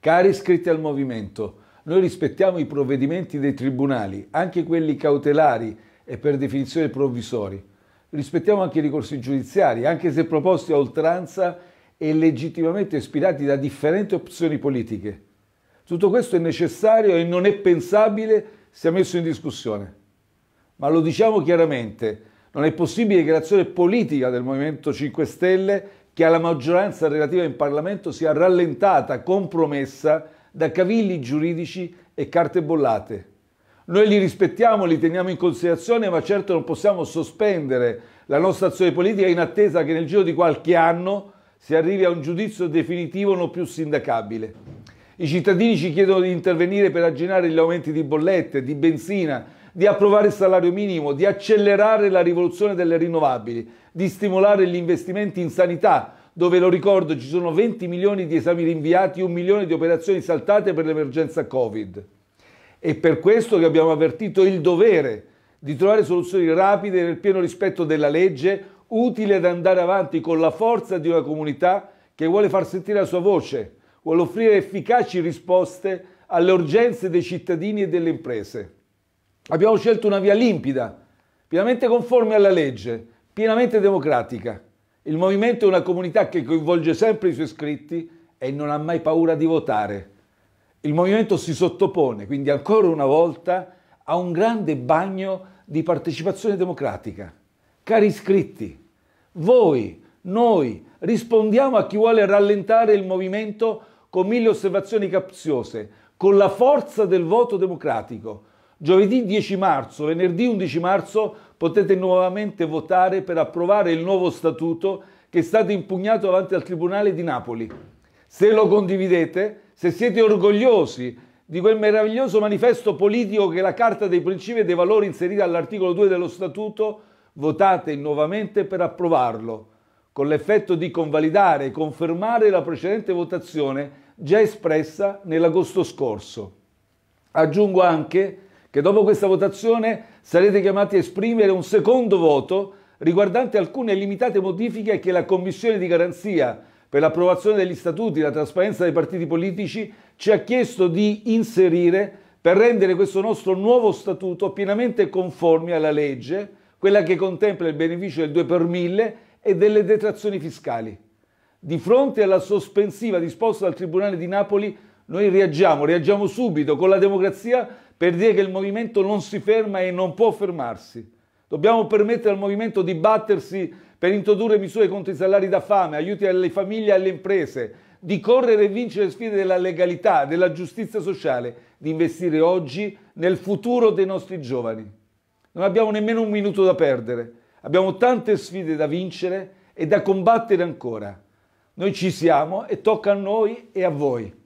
Cari iscritti al movimento, noi rispettiamo i provvedimenti dei tribunali, anche quelli cautelari e per definizione provvisori. Rispettiamo anche i ricorsi giudiziari, anche se proposti a oltranza e legittimamente ispirati da differenti opzioni politiche. Tutto questo è necessario e non è pensabile sia messo in discussione. Ma lo diciamo chiaramente, non è possibile che l'azione politica del Movimento 5 Stelle, che ha la maggioranza relativa in Parlamento, sia rallentata, compromessa da cavilli giuridici e carte bollate. Noi li rispettiamo, li teniamo in considerazione, ma certo non possiamo sospendere la nostra azione politica in attesa che nel giro di qualche anno si arrivi a un giudizio definitivo non più sindacabile. I cittadini ci chiedono di intervenire per aggirare gli aumenti di bollette, di benzina, di approvare il salario minimo, di accelerare la rivoluzione delle rinnovabili, di stimolare gli investimenti in sanità, dove lo ricordo ci sono 20 milioni di esami rinviati, un milione di operazioni saltate per l'emergenza Covid. È per questo che abbiamo avvertito il dovere di trovare soluzioni rapide nel pieno rispetto della legge, utile ad andare avanti con la forza di una comunità che vuole far sentire la sua voce, vuole offrire efficaci risposte alle urgenze dei cittadini e delle imprese. Abbiamo scelto una via limpida, pienamente conforme alla legge, pienamente democratica. Il movimento è una comunità che coinvolge sempre i suoi iscritti e non ha mai paura di votare. Il movimento si sottopone, quindi ancora una volta, a un grande bagno di partecipazione democratica. Cari iscritti, voi, noi, rispondiamo a chi vuole rallentare il movimento con mille osservazioni capziose, con la forza del voto democratico. Giovedì 10 marzo, venerdì 11 marzo potete nuovamente votare per approvare il nuovo statuto che è stato impugnato davanti al Tribunale di Napoli. Se lo condividete, se siete orgogliosi di quel meraviglioso manifesto politico che è la Carta dei principi e dei valori inserita all'articolo 2 dello statuto, votate nuovamente per approvarlo con l'effetto di convalidare e confermare la precedente votazione già espressa nell'agosto scorso. Aggiungo anche che dopo questa votazione sarete chiamati a esprimere un secondo voto riguardante alcune limitate modifiche che la Commissione di garanzia per l'approvazione degli statuti e la trasparenza dei partiti politici ci ha chiesto di inserire per rendere questo nostro nuovo statuto pienamente conforme alla legge, quella che contempla il beneficio del 2 per 1000 e delle detrazioni fiscali. Di fronte alla sospensiva disposta dal Tribunale di Napoli, noi reagiamo, reagiamo subito con la democrazia per dire che il movimento non si ferma e non può fermarsi. Dobbiamo permettere al movimento di battersi per introdurre misure contro i salari da fame, aiuti alle famiglie e alle imprese, di correre e vincere le sfide della legalità, della giustizia sociale, di investire oggi nel futuro dei nostri giovani. Non abbiamo nemmeno un minuto da perdere. Abbiamo tante sfide da vincere e da combattere ancora. Noi ci siamo e tocca a noi e a voi.